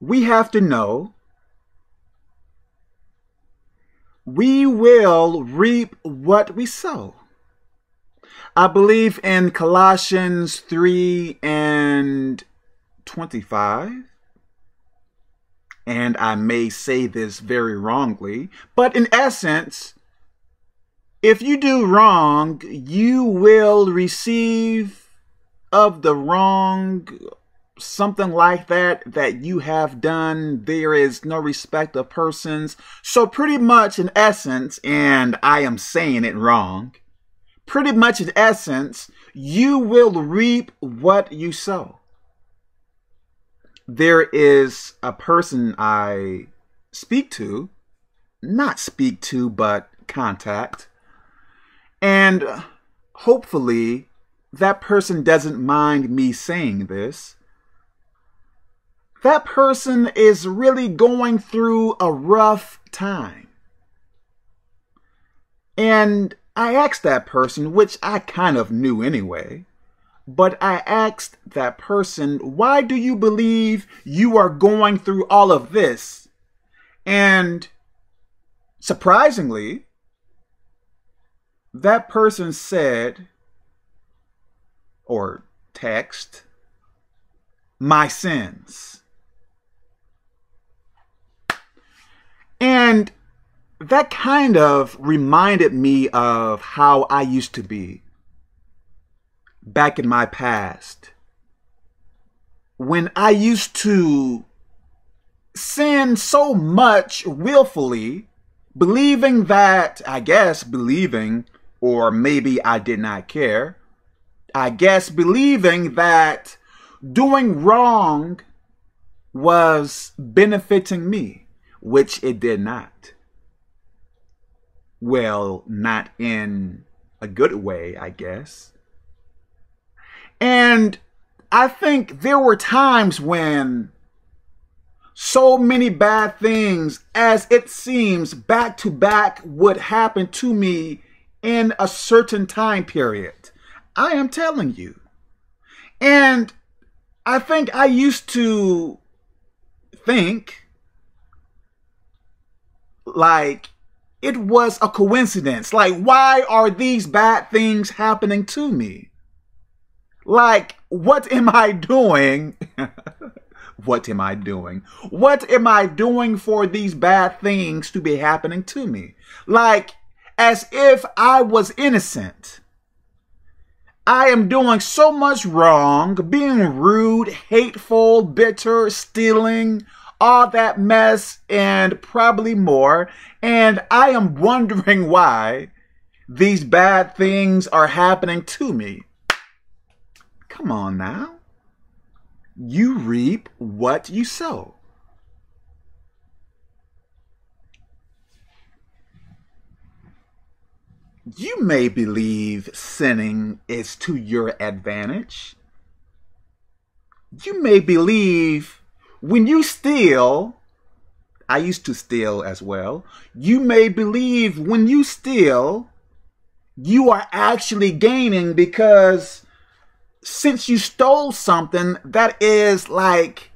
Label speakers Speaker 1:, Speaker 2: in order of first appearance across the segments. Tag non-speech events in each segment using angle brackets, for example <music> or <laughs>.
Speaker 1: we have to know we will reap what we sow. I believe in Colossians 3 and 25. And I may say this very wrongly, but in essence, if you do wrong, you will receive of the wrong something like that that you have done there is no respect of persons. So pretty much in essence and i am saying it wrong pretty much in essence you will reap what you sow. There is a person i speak to not speak to but contact and hopefully that person doesn't mind me saying this that person is really going through a rough time. And I asked that person, which I kind of knew anyway, but I asked that person, why do you believe you are going through all of this? And surprisingly, that person said, or text, my sins. And that kind of reminded me of how I used to be back in my past. When I used to sin so much willfully, believing that, I guess, believing, or maybe I did not care, I guess believing that doing wrong was benefiting me which it did not. Well, not in a good way, I guess. And I think there were times when so many bad things, as it seems, back to back would happen to me in a certain time period. I am telling you. And I think I used to think like it was a coincidence. Like, why are these bad things happening to me? Like, what am I doing? <laughs> what am I doing? What am I doing for these bad things to be happening to me? Like, as if I was innocent. I am doing so much wrong, being rude, hateful, bitter, stealing, all that mess and probably more. And I am wondering why these bad things are happening to me. Come on now. You reap what you sow. You may believe sinning is to your advantage. You may believe when you steal, I used to steal as well. You may believe when you steal, you are actually gaining because since you stole something that is like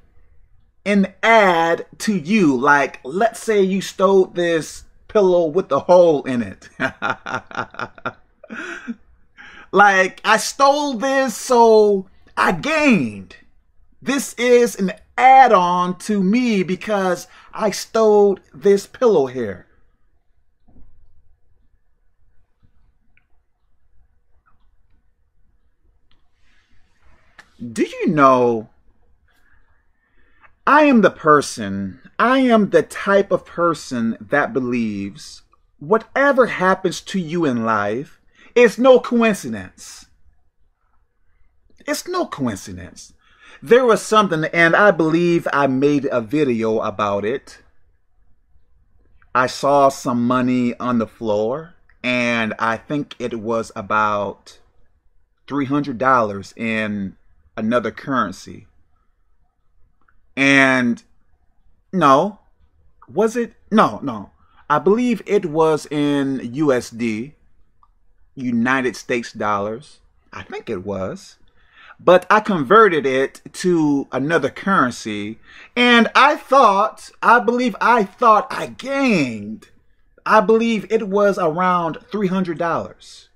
Speaker 1: an ad to you, like let's say you stole this pillow with a hole in it. <laughs> like I stole this so I gained. This is an add on to me because I stole this pillow here. Do you know I am the person, I am the type of person that believes whatever happens to you in life is no coincidence. It's no coincidence there was something, and I believe I made a video about it. I saw some money on the floor, and I think it was about $300 in another currency. And no, was it? No, no. I believe it was in USD, United States dollars. I think it was. But I converted it to another currency. And I thought, I believe I thought I gained. I believe it was around $300.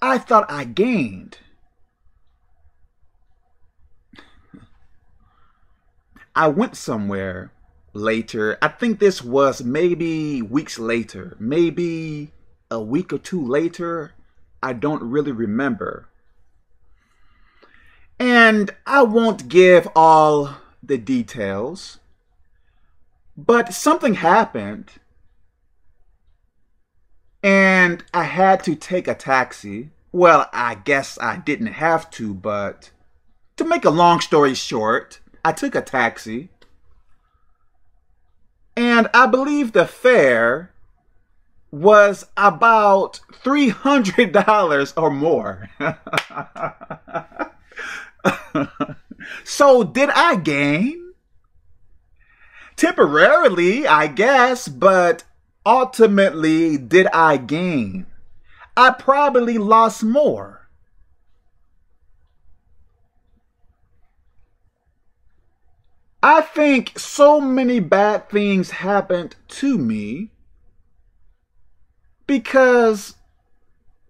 Speaker 1: I thought I gained. I went somewhere later. I think this was maybe weeks later, maybe a week or two later. I don't really remember. And I won't give all the details, but something happened and I had to take a taxi. Well, I guess I didn't have to, but to make a long story short, I took a taxi. And I believe the fare was about $300 or more. <laughs> <laughs> so, did I gain? Temporarily, I guess, but ultimately, did I gain? I probably lost more. I think so many bad things happened to me because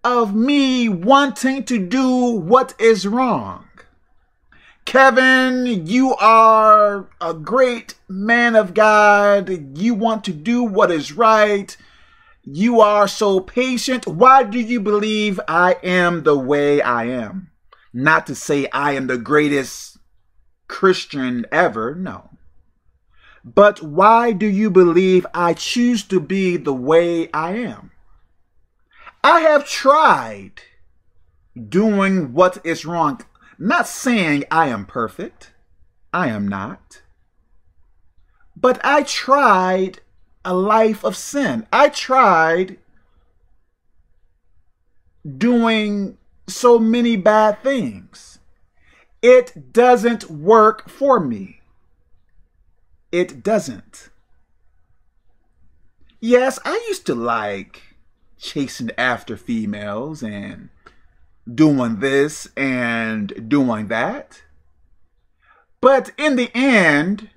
Speaker 1: of me wanting to do what is wrong. Kevin, you are a great man of God. You want to do what is right. You are so patient. Why do you believe I am the way I am? Not to say I am the greatest Christian ever, no. But why do you believe I choose to be the way I am? I have tried doing what is wrong. Not saying I am perfect. I am not. But I tried a life of sin. I tried doing so many bad things. It doesn't work for me. It doesn't. Yes, I used to like chasing after females and doing this and doing that. But in the end,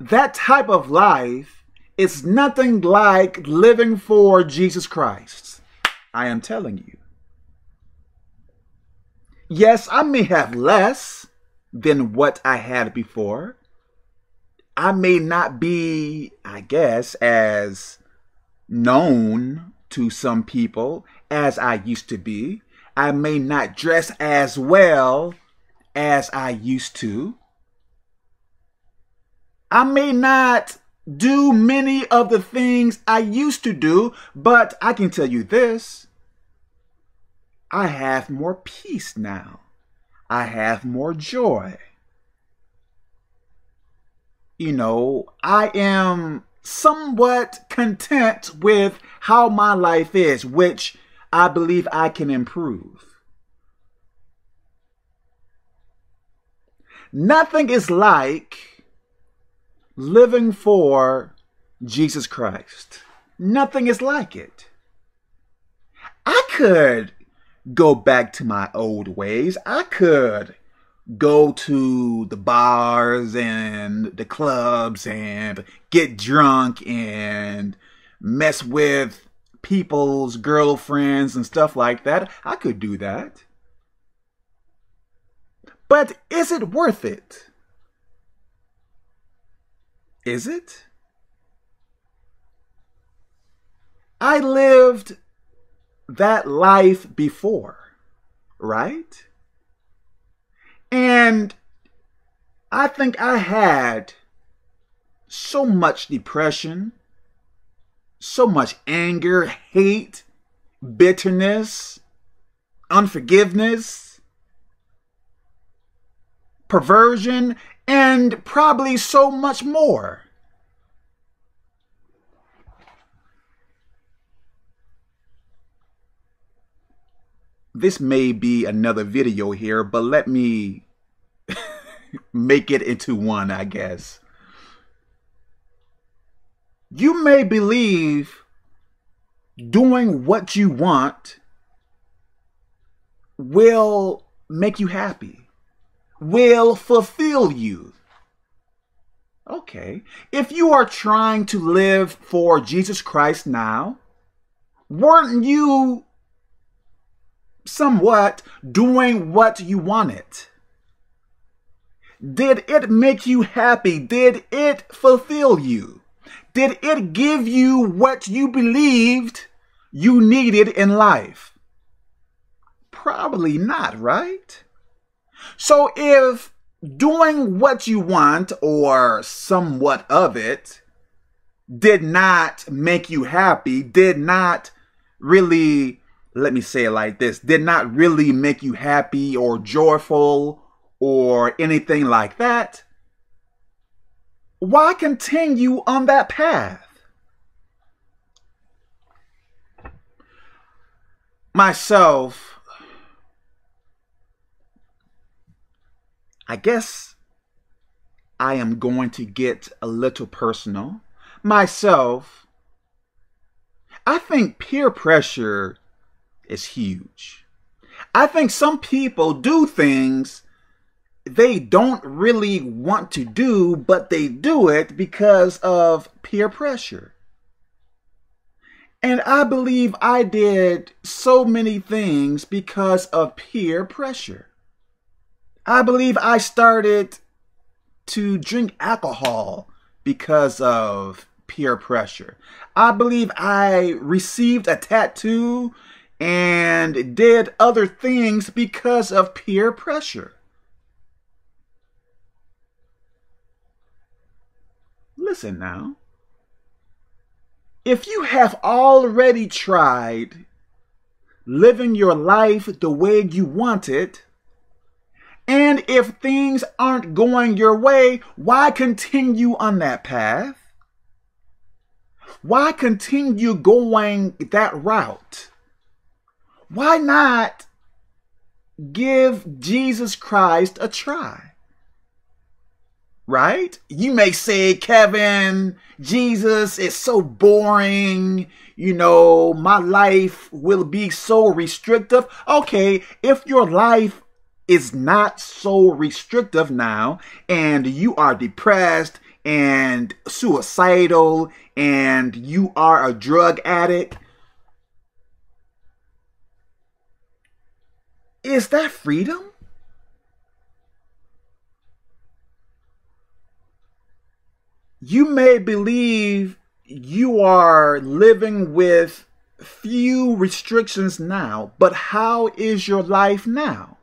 Speaker 1: that type of life is nothing like living for Jesus Christ. I am telling you. Yes, I may have less than what I had before. I may not be, I guess, as known to some people as I used to be. I may not dress as well as I used to. I may not do many of the things I used to do, but I can tell you this I have more peace now. I have more joy. You know, I am somewhat content with how my life is, which I believe I can improve. Nothing is like living for Jesus Christ. Nothing is like it. I could go back to my old ways. I could go to the bars and the clubs and get drunk and mess with people's girlfriends and stuff like that. I could do that. But is it worth it? Is it? I lived that life before, right? And I think I had so much depression, so much anger, hate, bitterness, unforgiveness, perversion, and probably so much more. this may be another video here, but let me make it into one, I guess. You may believe doing what you want will make you happy, will fulfill you. Okay. If you are trying to live for Jesus Christ now, weren't you somewhat doing what you wanted? Did it make you happy? Did it fulfill you? Did it give you what you believed you needed in life? Probably not, right? So if doing what you want or somewhat of it did not make you happy, did not really, let me say it like this, did not really make you happy or joyful or anything like that, why continue on that path? Myself, I guess I am going to get a little personal. Myself, I think peer pressure is huge. I think some people do things they don't really want to do, but they do it because of peer pressure. And I believe I did so many things because of peer pressure. I believe I started to drink alcohol because of peer pressure. I believe I received a tattoo and did other things because of peer pressure. Listen now. If you have already tried living your life the way you want it, and if things aren't going your way, why continue on that path? Why continue going that route? Why not give Jesus Christ a try? Right? You may say, Kevin, Jesus is so boring. You know, my life will be so restrictive. Okay, if your life is not so restrictive now and you are depressed and suicidal and you are a drug addict, is that freedom? You may believe you are living with few restrictions now, but how is your life now?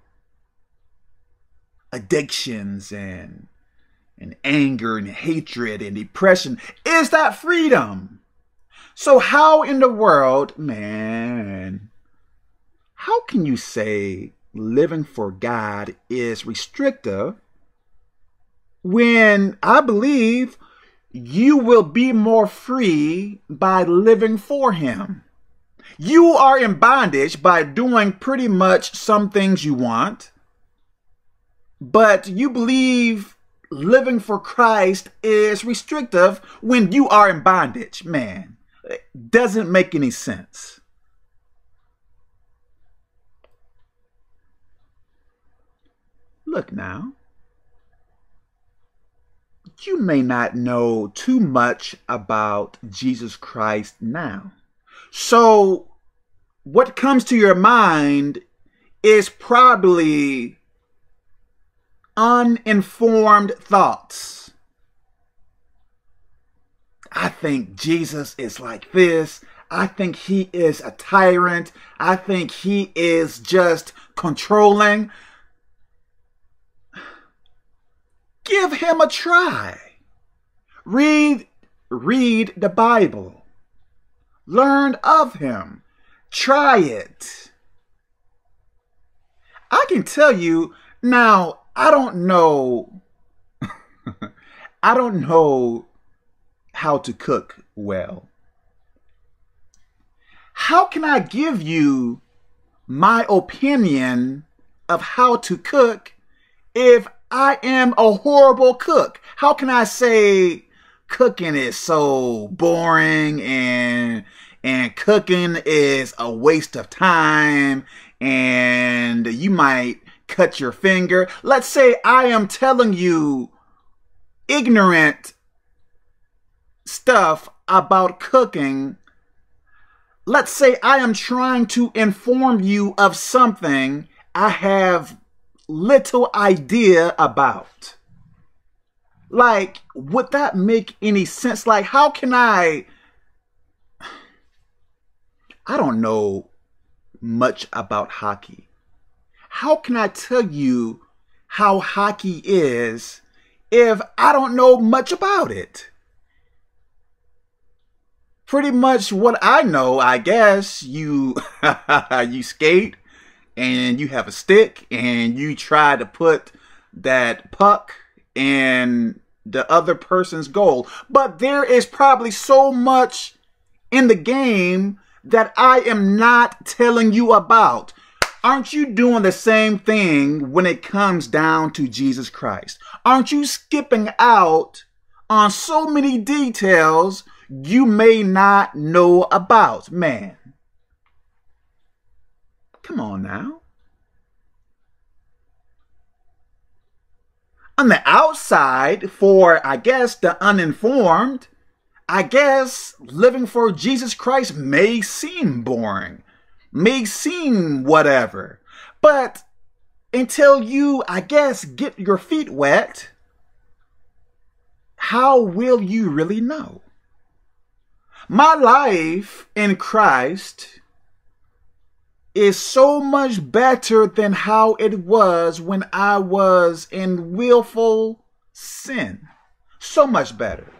Speaker 1: addictions and and anger and hatred and depression is that freedom so how in the world man how can you say living for god is restrictive when i believe you will be more free by living for him you are in bondage by doing pretty much some things you want but you believe living for Christ is restrictive when you are in bondage. Man, it doesn't make any sense. Look now. You may not know too much about Jesus Christ now. So, what comes to your mind is probably uninformed thoughts. I think Jesus is like this. I think he is a tyrant. I think he is just controlling. Give him a try. Read read the Bible. Learn of him. Try it. I can tell you now I don't know. <laughs> I don't know how to cook well. How can I give you my opinion of how to cook if I am a horrible cook? How can I say cooking is so boring and and cooking is a waste of time and you might cut your finger. Let's say I am telling you ignorant stuff about cooking. Let's say I am trying to inform you of something I have little idea about. Like, would that make any sense? Like, how can I? I don't know much about hockey. How can I tell you how hockey is if I don't know much about it? Pretty much what I know, I guess, you <laughs> you skate and you have a stick and you try to put that puck in the other person's goal. But there is probably so much in the game that I am not telling you about. Aren't you doing the same thing when it comes down to Jesus Christ? Aren't you skipping out on so many details you may not know about? Man, come on now. On the outside, for I guess the uninformed, I guess living for Jesus Christ may seem boring, may seem whatever, but until you, I guess, get your feet wet, how will you really know? My life in Christ is so much better than how it was when I was in willful sin. So much better.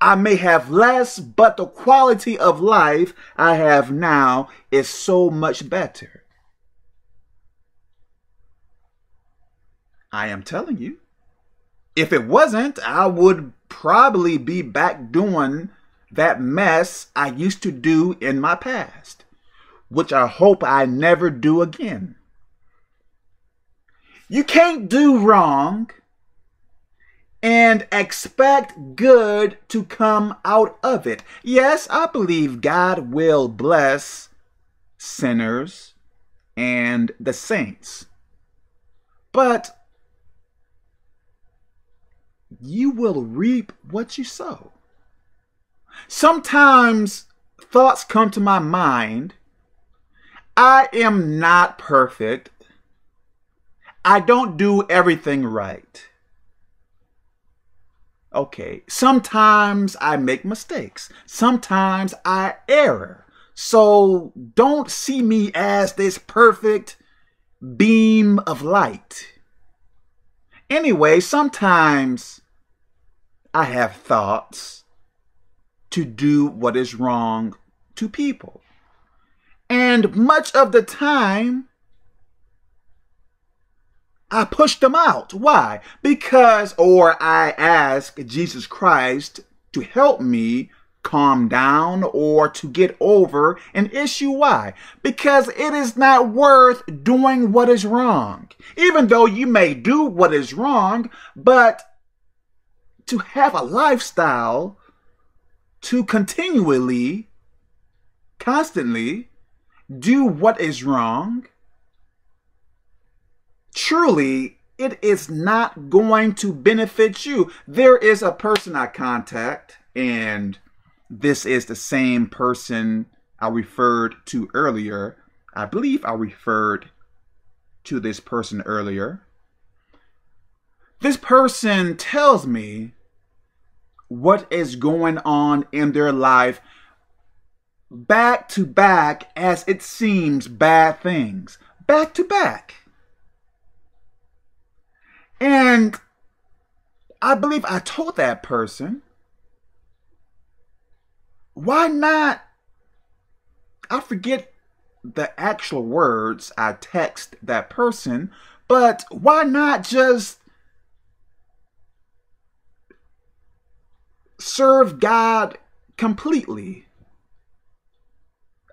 Speaker 1: I may have less, but the quality of life I have now is so much better. I am telling you. If it wasn't, I would probably be back doing that mess I used to do in my past, which I hope I never do again. You can't do wrong and expect good to come out of it. Yes, I believe God will bless sinners and the saints. But you will reap what you sow. Sometimes thoughts come to my mind. I am not perfect. I don't do everything right. Okay, sometimes I make mistakes. Sometimes I err. So don't see me as this perfect beam of light. Anyway, sometimes I have thoughts to do what is wrong to people. And much of the time, I push them out. Why? Because, or I ask Jesus Christ to help me calm down or to get over an issue. Why? Because it is not worth doing what is wrong. Even though you may do what is wrong, but to have a lifestyle to continually, constantly do what is wrong truly it is not going to benefit you. There is a person I contact, and this is the same person I referred to earlier. I believe I referred to this person earlier. This person tells me what is going on in their life back to back as it seems bad things. Back to back. And I believe I told that person, why not? I forget the actual words I text that person, but why not just serve God completely?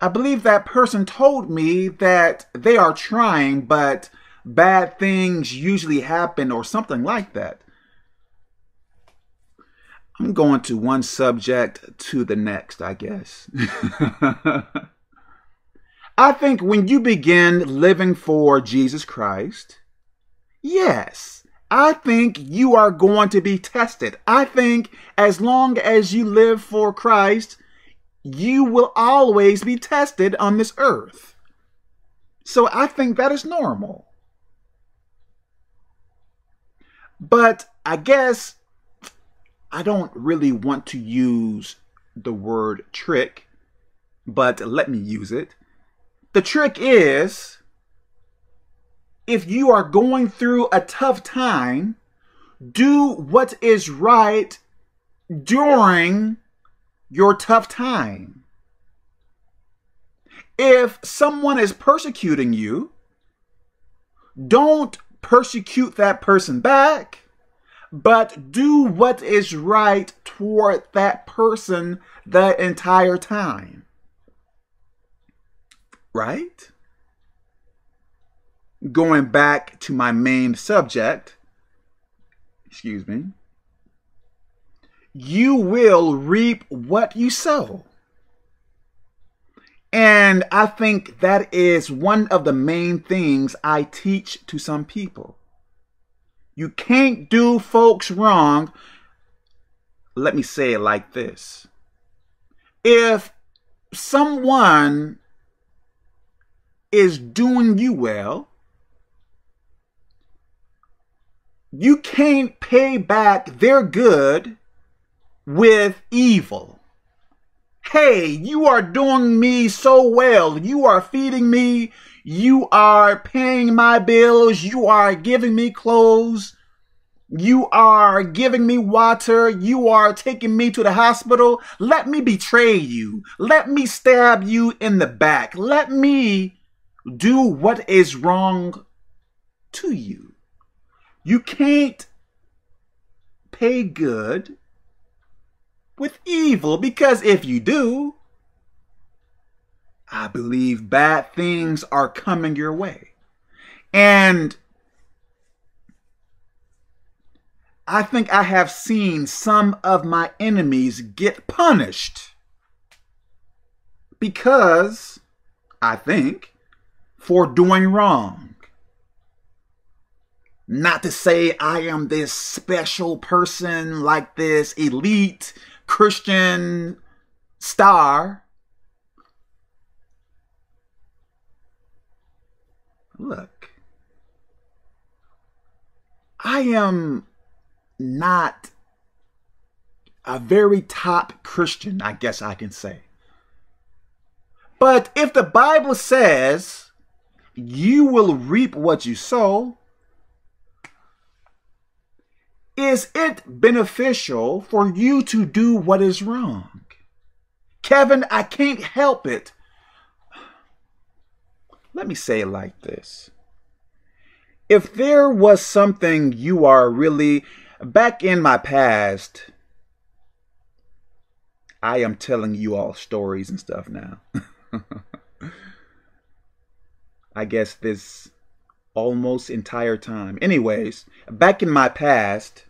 Speaker 1: I believe that person told me that they are trying, but bad things usually happen or something like that. I'm going to one subject to the next, I guess. <laughs> I think when you begin living for Jesus Christ, yes, I think you are going to be tested. I think as long as you live for Christ, you will always be tested on this earth. So I think that is normal. But I guess I don't really want to use the word trick, but let me use it. The trick is if you are going through a tough time, do what is right during your tough time. If someone is persecuting you, don't persecute that person back, but do what is right toward that person the entire time. Right? Going back to my main subject, excuse me, you will reap what you sow. And I think that is one of the main things I teach to some people. You can't do folks wrong. Let me say it like this. If someone is doing you well, you can't pay back their good with evil. Hey, you are doing me so well. You are feeding me. You are paying my bills. You are giving me clothes. You are giving me water. You are taking me to the hospital. Let me betray you. Let me stab you in the back. Let me do what is wrong to you. You can't pay good with evil because if you do, I believe bad things are coming your way. And I think I have seen some of my enemies get punished because, I think, for doing wrong. Not to say I am this special person like this elite Christian star. Look, I am not a very top Christian, I guess I can say. But if the Bible says you will reap what you sow, is it beneficial for you to do what is wrong? Kevin, I can't help it. Let me say it like this. If there was something you are really back in my past, I am telling you all stories and stuff now. <laughs> I guess this almost entire time. Anyways, back in my past,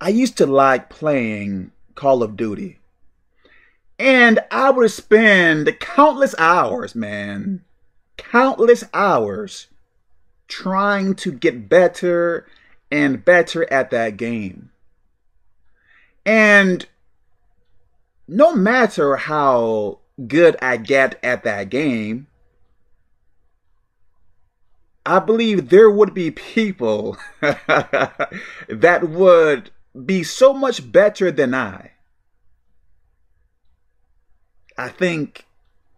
Speaker 1: I used to like playing Call of Duty. And I would spend countless hours, man, countless hours trying to get better and better at that game. And no matter how good I get at that game, I believe there would be people <laughs> that would be so much better than I. I think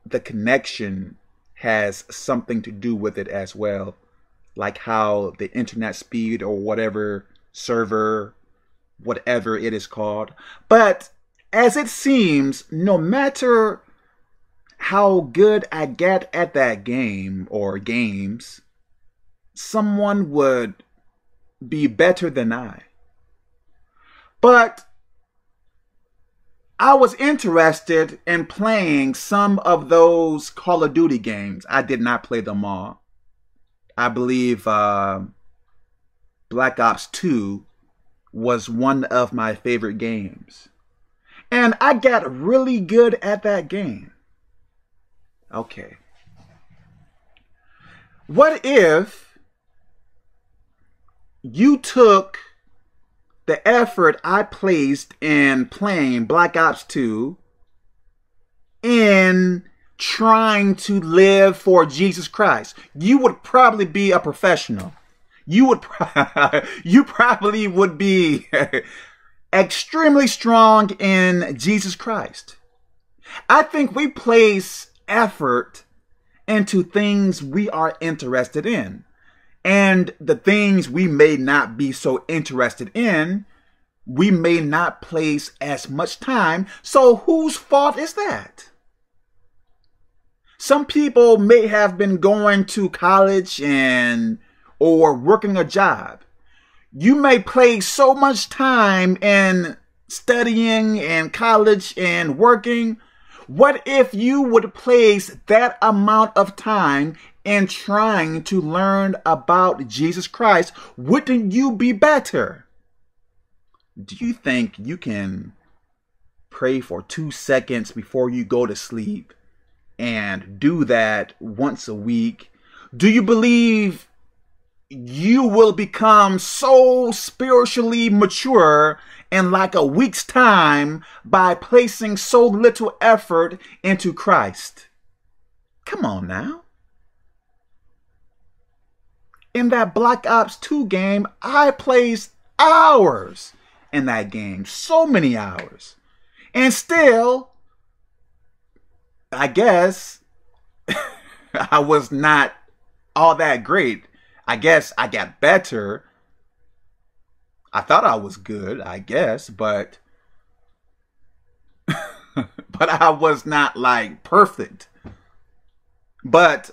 Speaker 1: the connection has something to do with it as well. Like how the internet speed or whatever server, whatever it is called. But as it seems, no matter how good I get at that game or games, someone would be better than I. But I was interested in playing some of those Call of Duty games. I did not play them all. I believe uh, Black Ops 2 was one of my favorite games. And I got really good at that game. Okay. What if you took the effort I placed in playing Black Ops 2 in trying to live for Jesus Christ? You would probably be a professional. You would <laughs> you probably would be <laughs> extremely strong in Jesus Christ. I think we place effort into things we are interested in. And the things we may not be so interested in, we may not place as much time. So whose fault is that? Some people may have been going to college and or working a job. You may place so much time in studying and college and working what if you would place that amount of time in trying to learn about Jesus Christ? Wouldn't you be better? Do you think you can pray for two seconds before you go to sleep and do that once a week? Do you believe you will become so spiritually mature in like a week's time by placing so little effort into Christ. Come on now. In that Black Ops 2 game, I placed hours in that game. So many hours. And still, I guess, <laughs> I was not all that great. I guess I got better I thought I was good, I guess, but <laughs> but I was not like perfect. But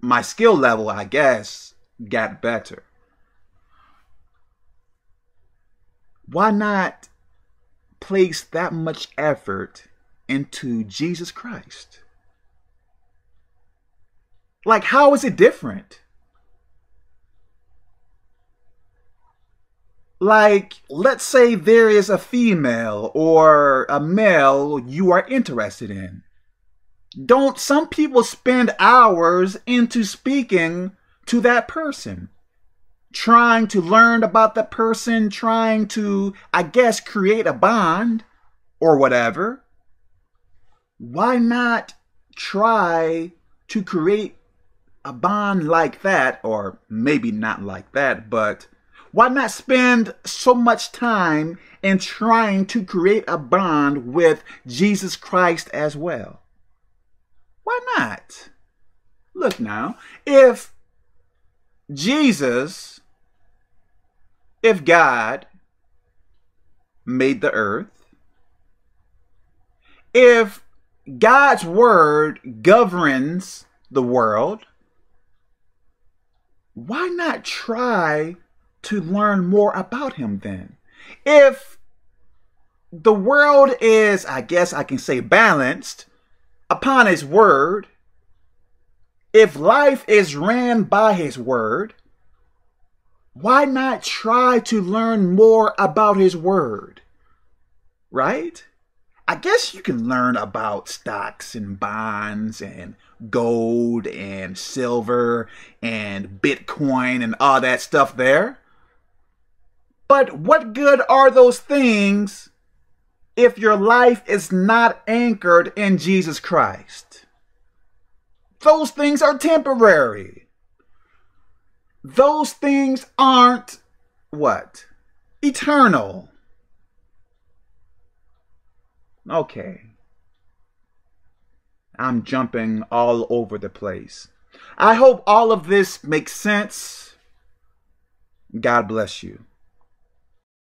Speaker 1: my skill level, I guess, got better. Why not place that much effort into Jesus Christ? Like, how is it different? like let's say there is a female or a male you are interested in don't some people spend hours into speaking to that person trying to learn about the person trying to i guess create a bond or whatever why not try to create a bond like that or maybe not like that but why not spend so much time in trying to create a bond with Jesus Christ as well? Why not? Look now, if Jesus, if God made the earth, if God's word governs the world, why not try to learn more about him then. If the world is, I guess I can say, balanced upon his word, if life is ran by his word, why not try to learn more about his word? Right? I guess you can learn about stocks and bonds and gold and silver and Bitcoin and all that stuff there. But what good are those things if your life is not anchored in Jesus Christ? Those things are temporary. Those things aren't what? Eternal. Okay. I'm jumping all over the place. I hope all of this makes sense. God bless you.